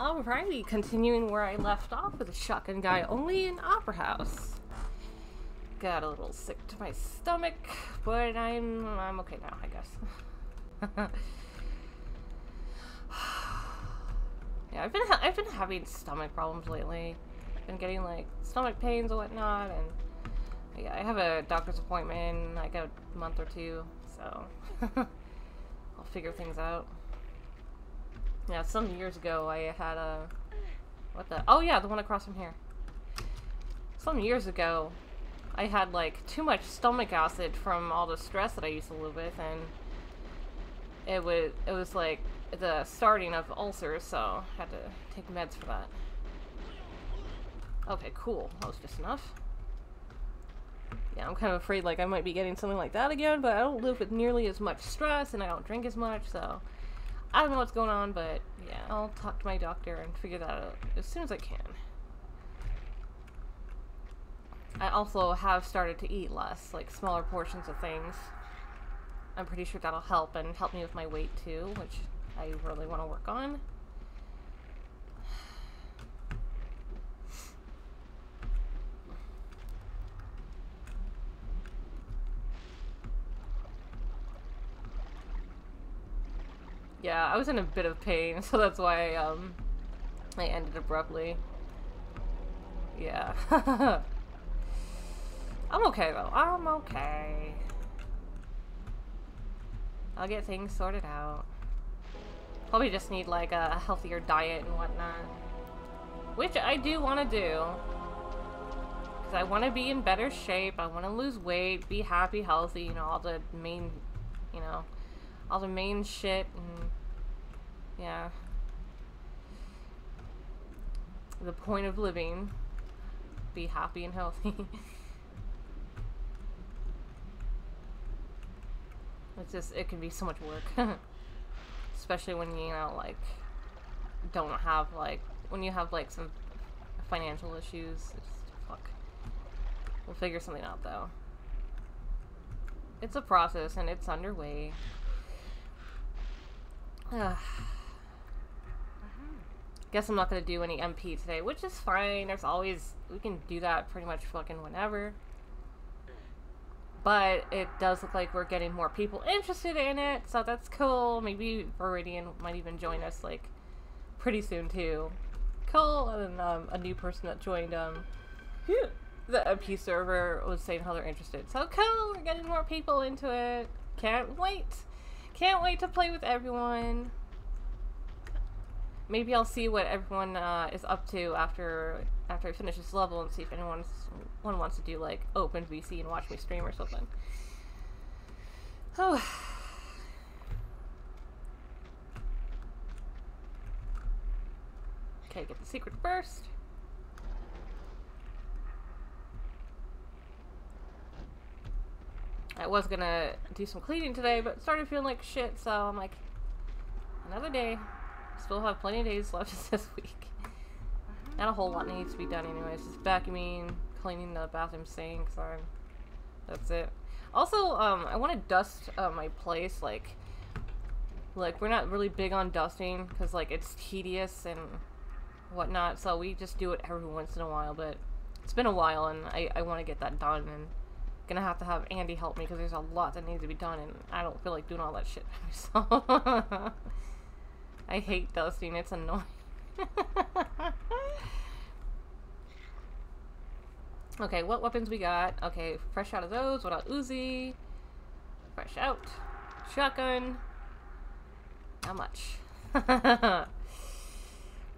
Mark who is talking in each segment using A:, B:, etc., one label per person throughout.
A: Alrighty, continuing where I left off with the shotgun guy, only in Opera House. Got a little sick to my stomach, but I'm I'm okay now, I guess. yeah, I've been I've been having stomach problems lately. I've been getting like stomach pains and whatnot, and yeah, I have a doctor's appointment like a month or two, so I'll figure things out. Yeah, some years ago I had a what the oh yeah, the one across from here. Some years ago I had like too much stomach acid from all the stress that I used to live with and it was it was like the starting of ulcers, so I had to take meds for that. Okay, cool. That was just enough. Yeah, I'm kind of afraid like I might be getting something like that again, but I don't live with nearly as much stress and I don't drink as much, so I don't know what's going on, but yeah, I'll talk to my doctor and figure that out as soon as I can. I also have started to eat less, like smaller portions of things. I'm pretty sure that'll help and help me with my weight too, which I really want to work on. Yeah, I was in a bit of pain, so that's why um, I ended abruptly. Yeah. I'm okay though. I'm okay. I'll get things sorted out. Probably just need like a healthier diet and whatnot. Which I do want to do. Because I want to be in better shape. I want to lose weight, be happy, healthy, you know, all the main, you know, all the main shit and yeah. The point of living. Be happy and healthy. it's just, it can be so much work. Especially when, you know, like, don't have, like, when you have, like, some financial issues. It's, fuck. We'll figure something out, though. It's a process, and it's underway. Guess I'm not gonna do any MP today, which is fine. There's always we can do that pretty much fucking whenever. But it does look like we're getting more people interested in it, so that's cool. Maybe Viridian might even join us like pretty soon too. Cool, and um, a new person that joined um the MP server was saying how they're interested. So cool, we're getting more people into it. Can't wait. Can't wait to play with everyone. Maybe I'll see what everyone uh, is up to after after I finish this level and see if anyone wants to do like open VC and watch me stream or something. Oh. Okay, get the secret first. I was gonna do some cleaning today, but started feeling like shit, so I'm like, another day. Still have plenty of days left this week. Not a whole lot needs to be done anyways. Just vacuuming, cleaning the bathroom sink, so that's it. Also, um, I want to dust uh, my place, like, like, we're not really big on dusting, because, like, it's tedious and whatnot, so we just do it every once in a while, but it's been a while, and I, I want to get that done, and gonna have to have Andy help me, because there's a lot that needs to be done, and I don't feel like doing all that shit myself. I hate dusting, it's annoying. okay, what weapons we got? Okay, fresh out of those. What about Uzi? Fresh out. Shotgun. How much?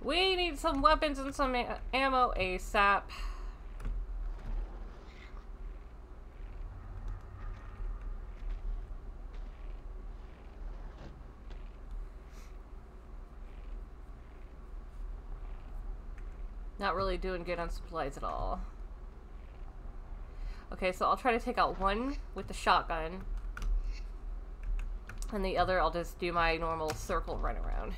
A: we need some weapons and some ammo ASAP. Not really doing good on supplies at all. Okay, so I'll try to take out one with the shotgun. And the other I'll just do my normal circle run around.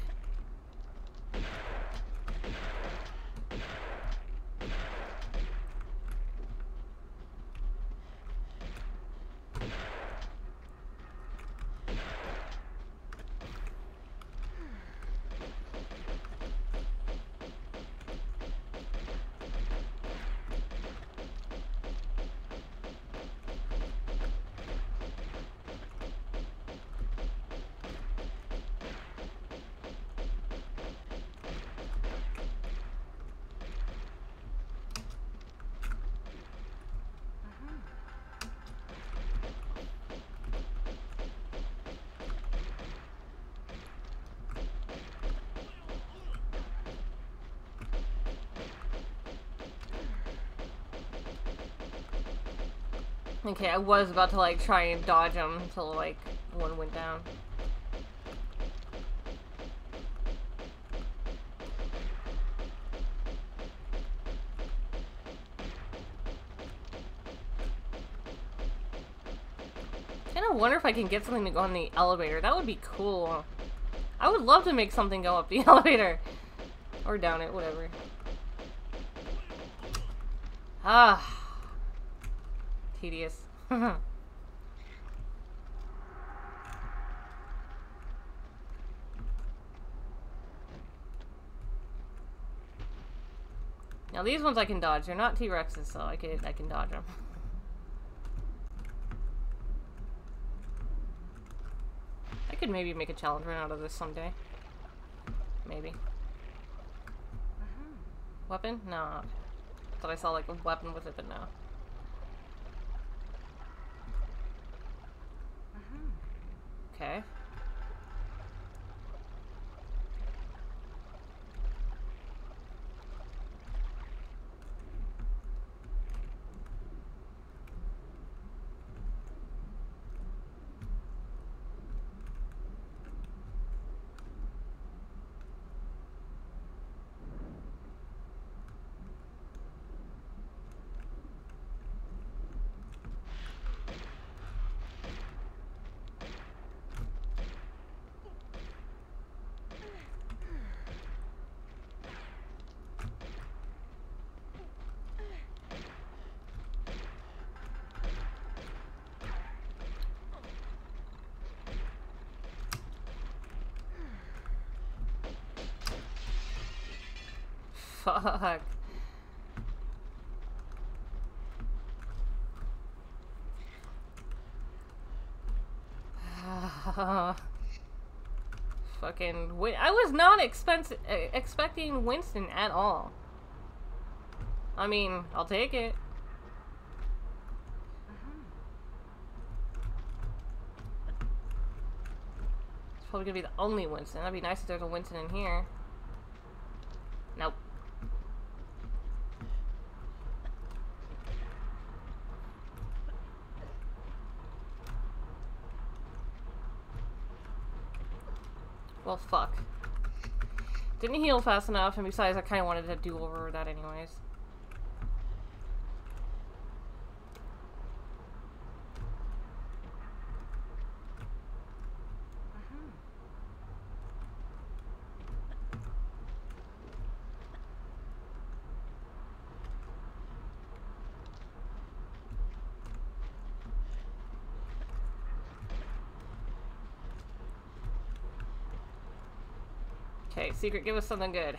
A: Okay, I was about to like try and dodge him until like one went down. kind of wonder if I can get something to go on the elevator. That would be cool. I would love to make something go up the elevator. Or down it, whatever. Ah. Tedious. now these ones I can dodge. They're not T-Rexes, so I can I can dodge them. I could maybe make a challenge run out of this someday. Maybe. Mm-hmm. Weapon? No. Thought I saw like a weapon with it, but no. Okay. Fuck. Fucking Win I was not expense expecting Winston at all. I mean, I'll take it. It's probably gonna be the only Winston. That'd be nice if there's a Winston in here. Nope. Well, fuck. Didn't heal fast enough, and besides, I kind of wanted to do over that anyways. Okay, Secret, give us something good.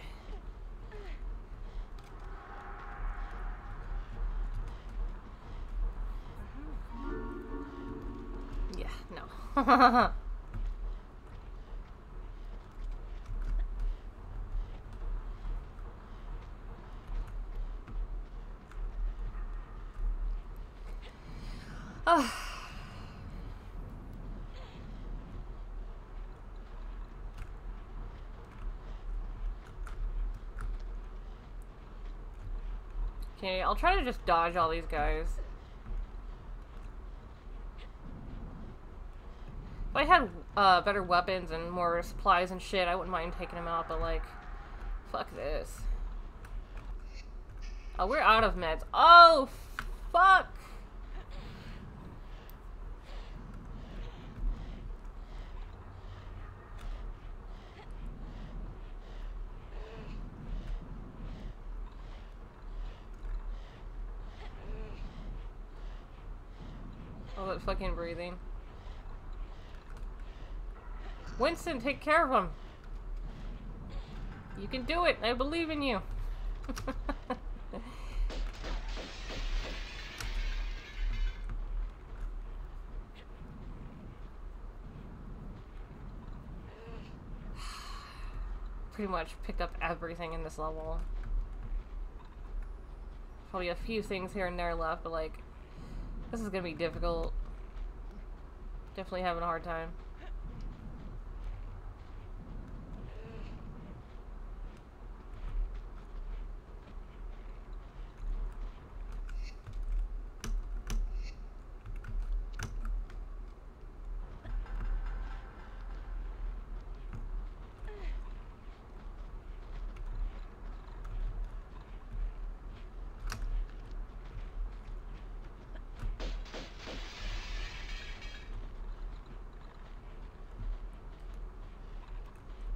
A: Yeah, no. Ah. Okay, I'll try to just dodge all these guys. If I had uh, better weapons and more supplies and shit, I wouldn't mind taking them out, but like, fuck this. Oh, we're out of meds. Oh, fuck! All that fucking breathing. Winston, take care of him. You can do it. I believe in you. Pretty much picked up everything in this level. Probably a few things here and there left, but like, this is gonna be difficult. Definitely having a hard time.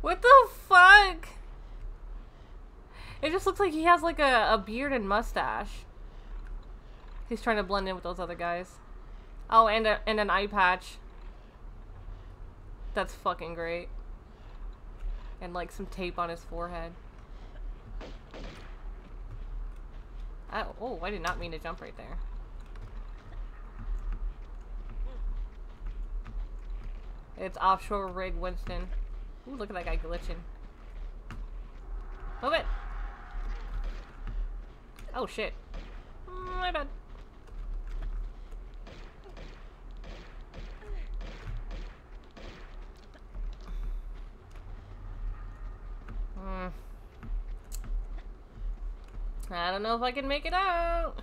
A: What the fuck? It just looks like he has like a, a beard and mustache. He's trying to blend in with those other guys. Oh, and, a, and an eye patch. That's fucking great. And like some tape on his forehead. I, oh, I did not mean to jump right there. It's offshore rig Winston. Ooh, look at that guy glitching. Move it! Oh shit. Mm, my bad. Hmm. I don't know if I can make it out.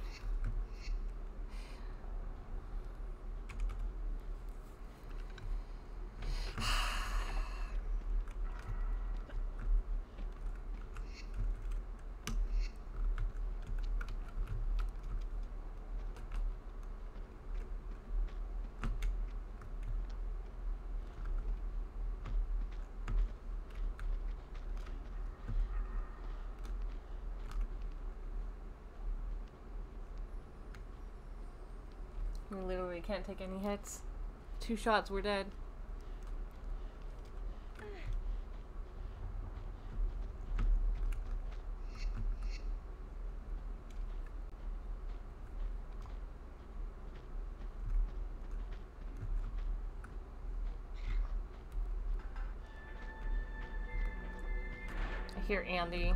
A: We literally can't take any hits. Two shots, we're dead. I hear Andy.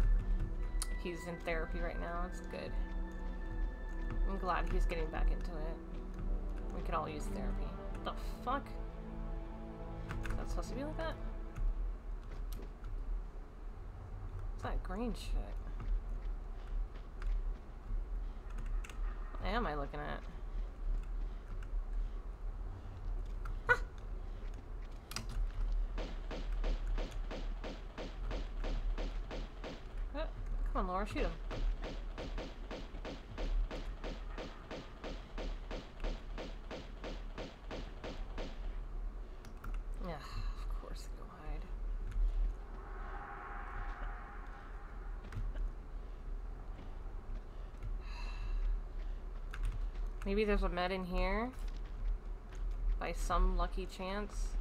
A: He's in therapy right now. It's good. I'm glad he's getting back into it. Could all use therapy. What the fuck? Is that supposed to be like that? What's that green shit? What am I looking at? Ah! Come on, Laura, shoot him. Maybe there's a med in here? By some lucky chance?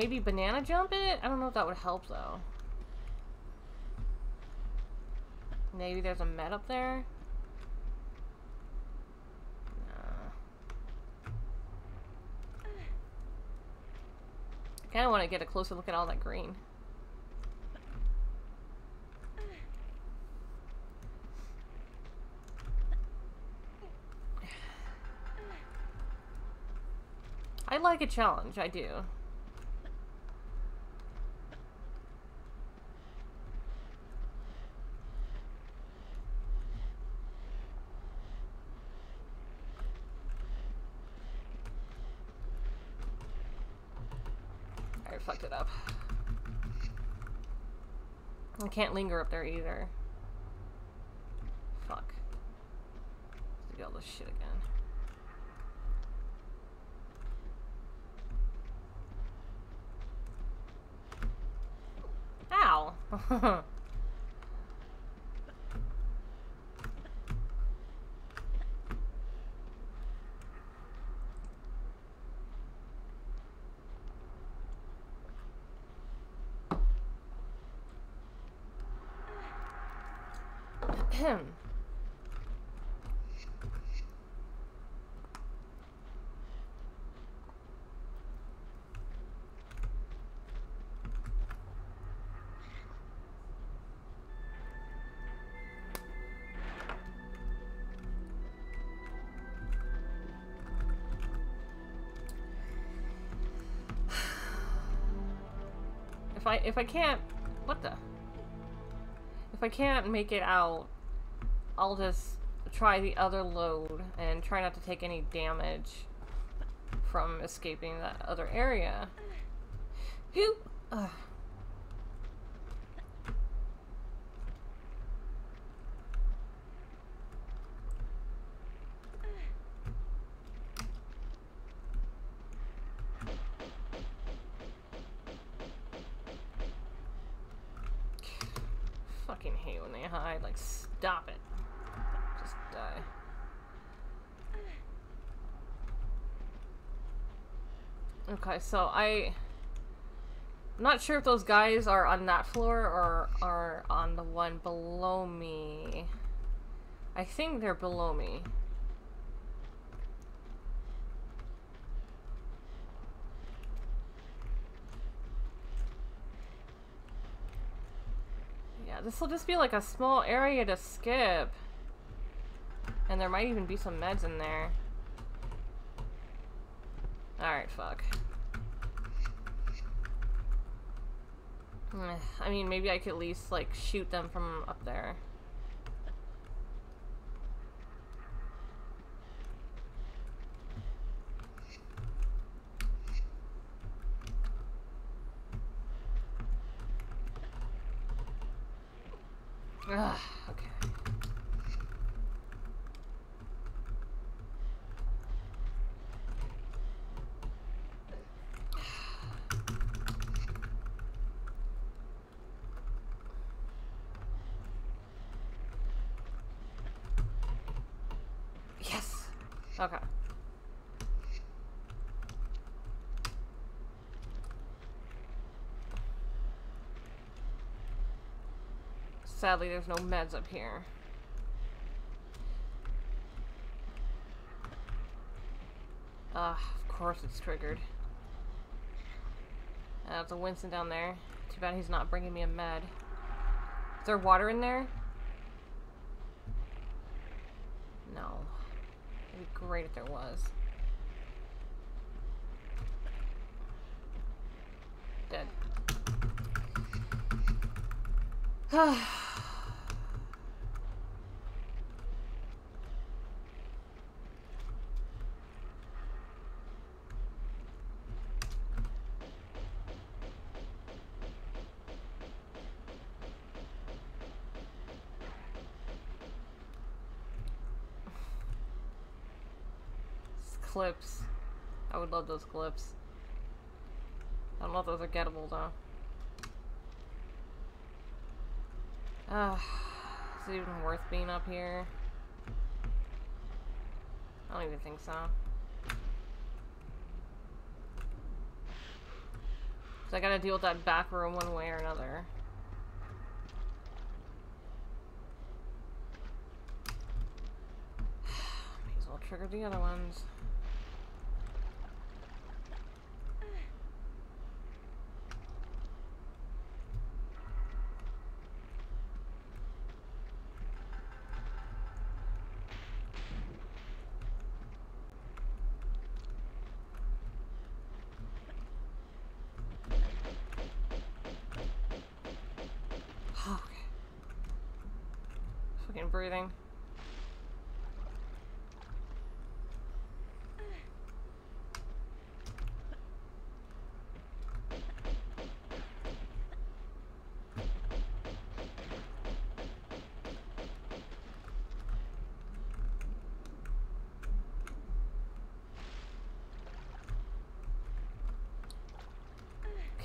A: Maybe banana jump it? I don't know if that would help though. Maybe there's a med up there? Nah. I kinda wanna get a closer look at all that green. I like a challenge, I do. I fucked it up. I can't linger up there either. Fuck. Do all this shit again. Ow! Ahem. if I if I can't what the if I can't make it out I'll just try the other load and try not to take any damage from escaping that other area. Phew! Ugh. Fucking hate when they hide. Like, stop it. Just die. Okay, so I... I'm not sure if those guys are on that floor or are on the one below me. I think they're below me. Yeah, this will just be like a small area to skip. And there might even be some meds in there. Alright, fuck. I mean, maybe I could at least, like, shoot them from up there. Ugh, okay. Yes. Okay. Sadly, there's no meds up here. Ah, of course it's triggered. Uh, a Winston down there. Too bad he's not bringing me a med. Is there water in there? No. It'd be great if there was. Dead. clips. I would love those clips. I don't know if those are gettable though. Ah, is it even worth being up here? I don't even think so. So I gotta deal with that back room one way or another. May as well trigger the other ones. Okay. Fucking breathing.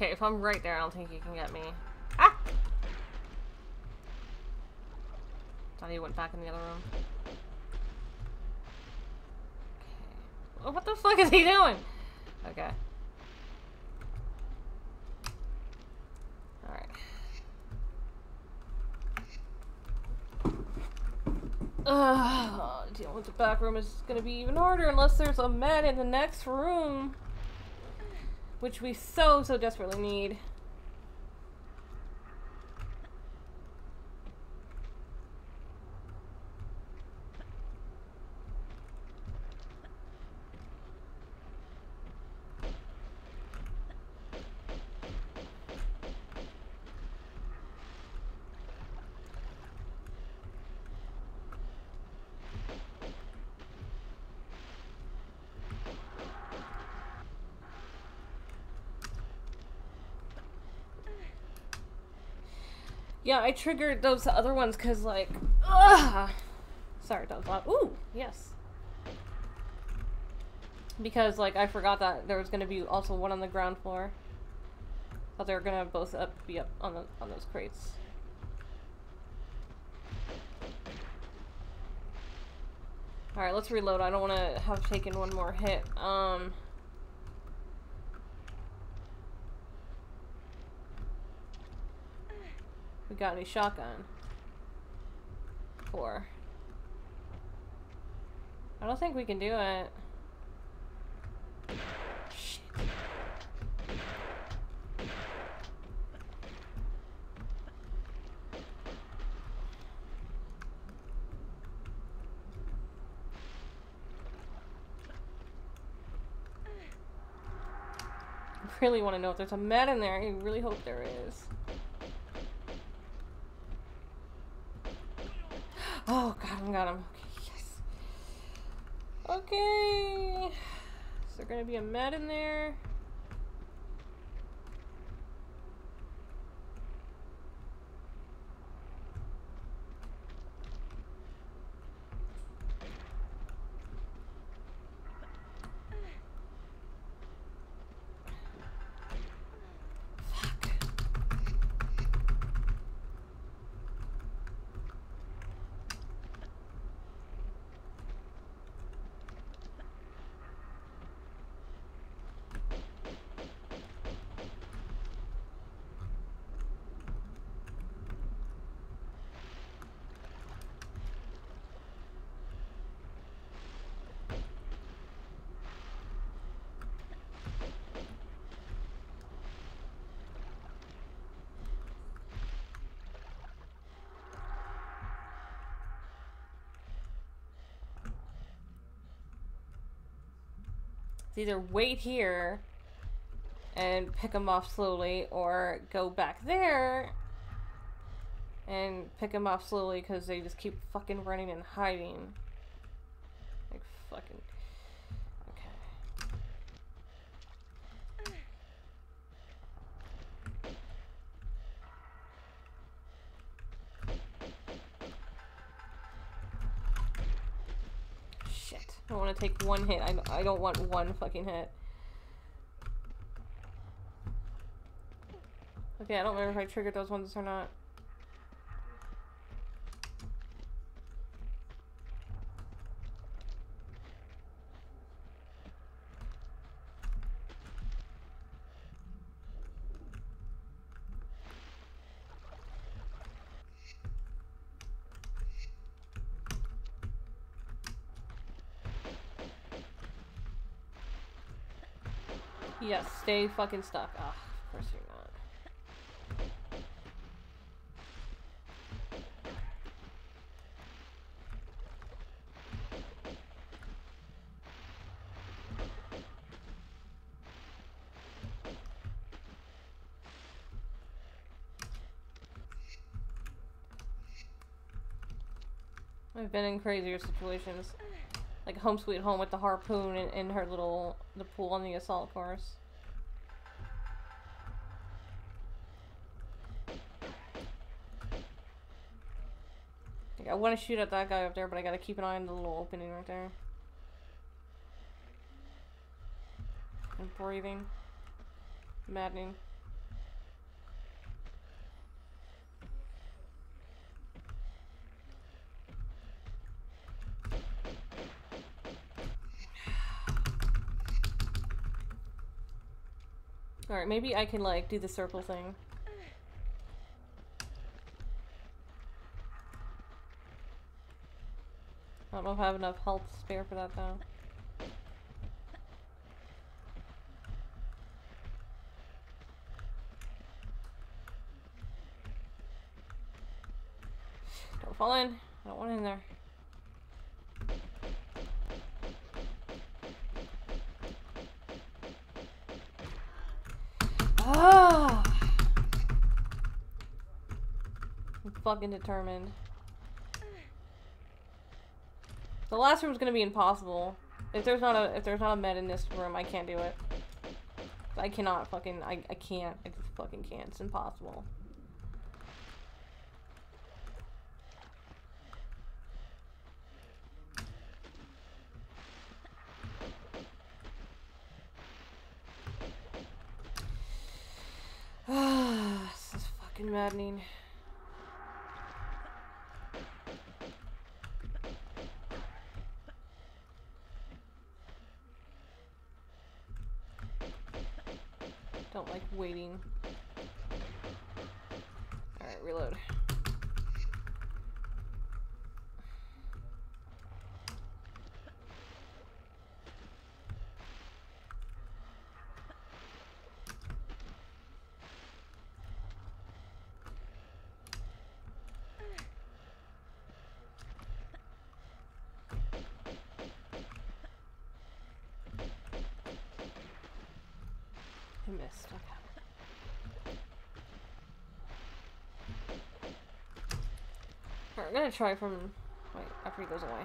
A: Okay, if I'm right there, I don't think he can get me. Ah! Thought he went back in the other room. Okay. What the fuck is he doing? Okay. Alright. Ugh, dealing with the back room is gonna be even harder unless there's a med in the next room. Which we so, so desperately need. Yeah, I triggered those other ones because, like, ugh. Sorry, was loud. Ooh, yes. Because, like, I forgot that there was going to be also one on the ground floor. But they're going to both up be up on the on those crates. Alright, let's reload. I don't want to have taken one more hit. Um... We got any shotgun? Four. I don't think we can do it. Shit. I really want to know if there's a med in there. I really hope there is. Oh god, I got him. Okay, yes. Okay. Is there gonna be a med in there? It's either wait here and pick them off slowly or go back there and pick them off slowly because they just keep fucking running and hiding. Like fucking... Okay. Shit. I to take one hit. I, I don't want one fucking hit. Okay, I don't remember if I triggered those ones or not. Yes, stay fucking stuck. Ah, of course you're not. I've been in crazier situations. Like Home Sweet Home with the harpoon in, in her little, the pool on the assault course. I want to shoot at that guy up there, but I gotta keep an eye on the little opening right there. And breathing. Maddening. Alright, maybe I can like do the circle thing. I don't know if I have enough health to spare for that though. Don't fall in. I don't want in there. Ah! I'm fucking determined. The last room's gonna be impossible. If there's not a if there's not a med in this room, I can't do it. I cannot fucking I, I can't. I just fucking can't. It's impossible. this is fucking maddening. I'm gonna try from. Wait, after he goes away.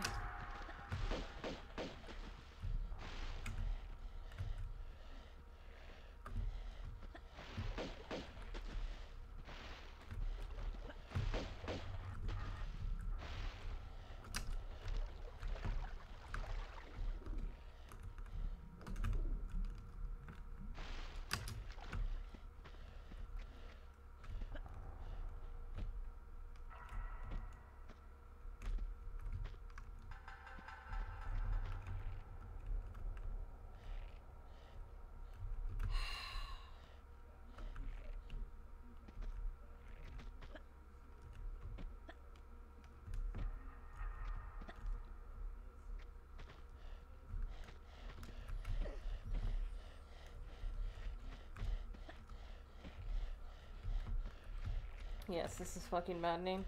A: Yes, this is fucking maddening.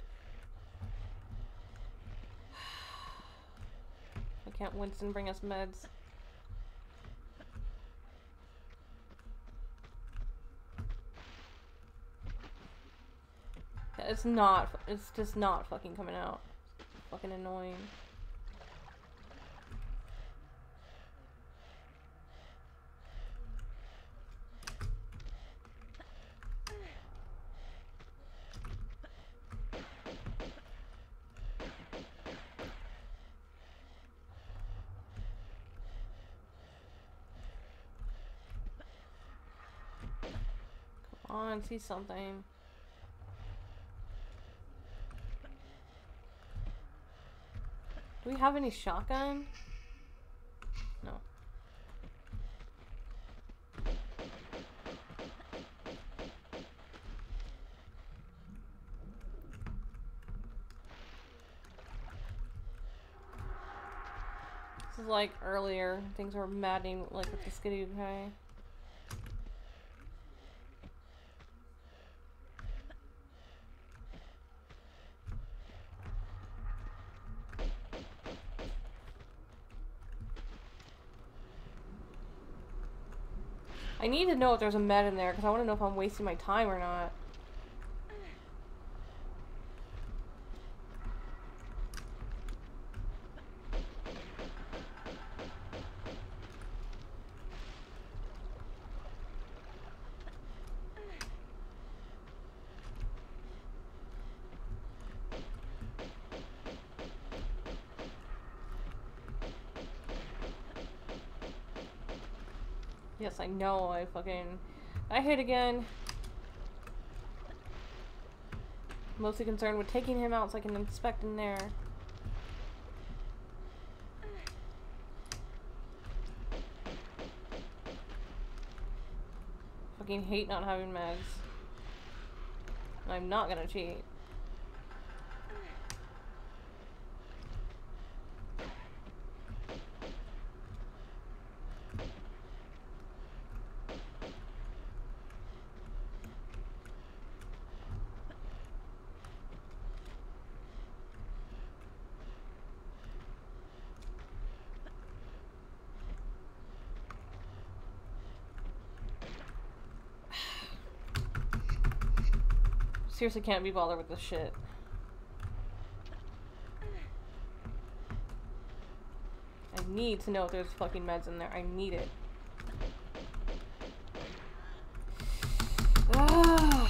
A: Why can't Winston bring us meds? It's not, it's just not fucking coming out. Fucking annoying. On, see something. Do we have any shotgun? No. This is like earlier. Things were maddening, like with the skidoo guy. Need to know if there's a med in there because I want to know if I'm wasting my time or not. Yes, I know. I fucking. I hit again. Mostly concerned with taking him out so I can inspect in there. Fucking hate not having meds. I'm not gonna cheat. Seriously can't be bothered with this shit. I need to know if there's fucking meds in there. I need it. Ugh.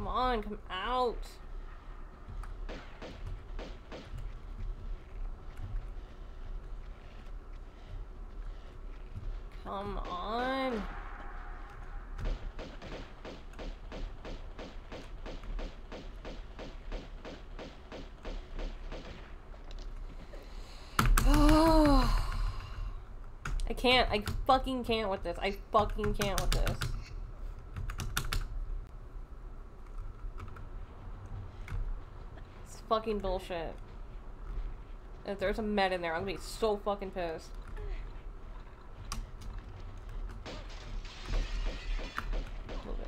A: Come on. On, come out. Come on. Oh. I can't. I fucking can't with this. I fucking can't with this. It's fucking bullshit. If there's a med in there, I'm gonna be so fucking pissed. Move it.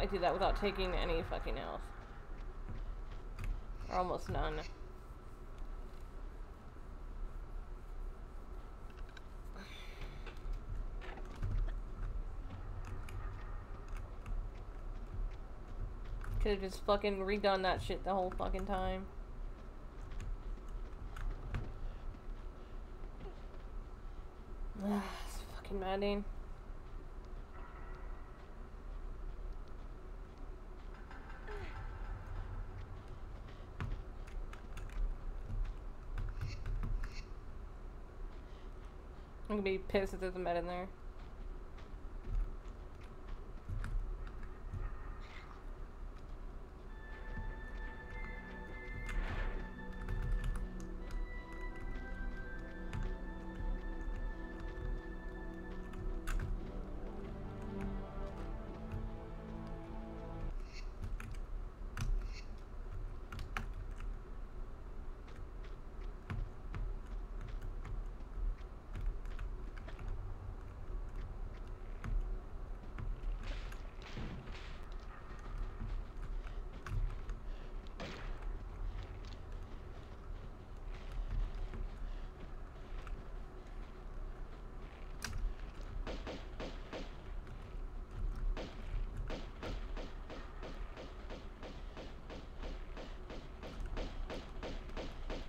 A: I did that without taking any fucking health. Almost none. Could have just fucking redone that shit the whole fucking time. it's fucking maddening. Gonna be pissed if there's a med in there.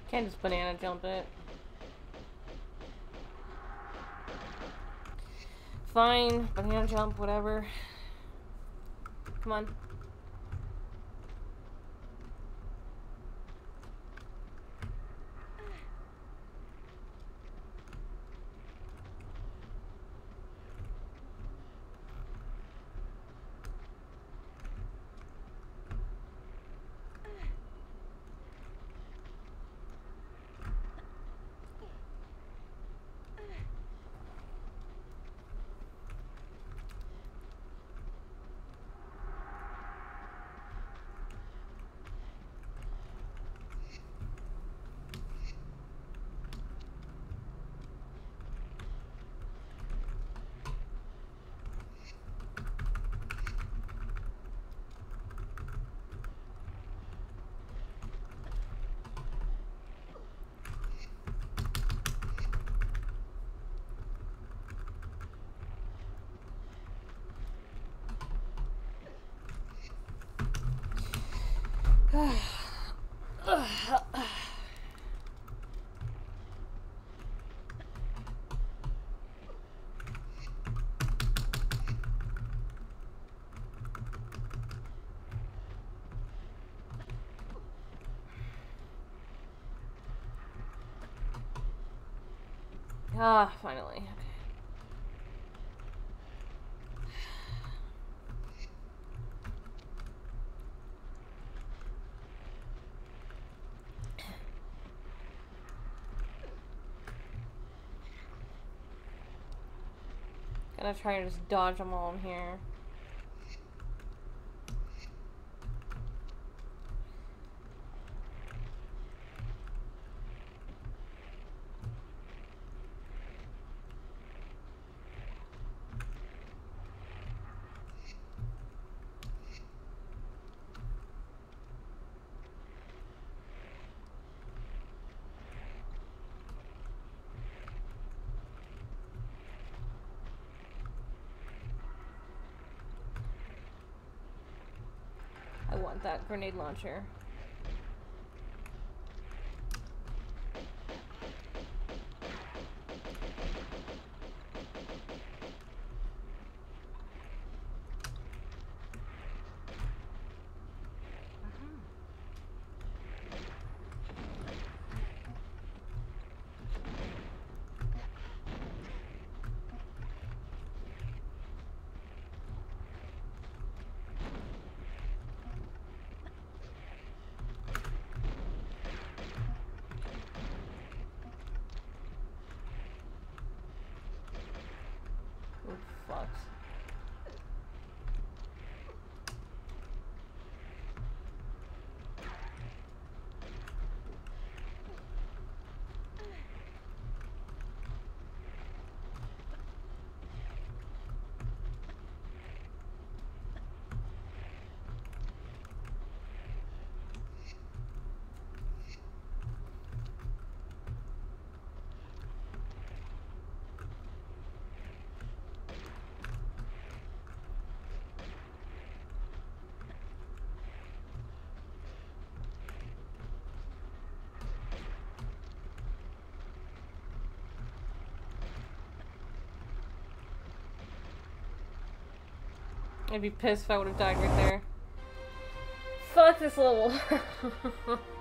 A: Can't just banana jump it. Fine, banana jump, whatever. Come on. Ah, finally. Gonna try and just dodge them all in here. Grenade launcher. Oh, I'd be pissed if I would have died right there. Fuck this level.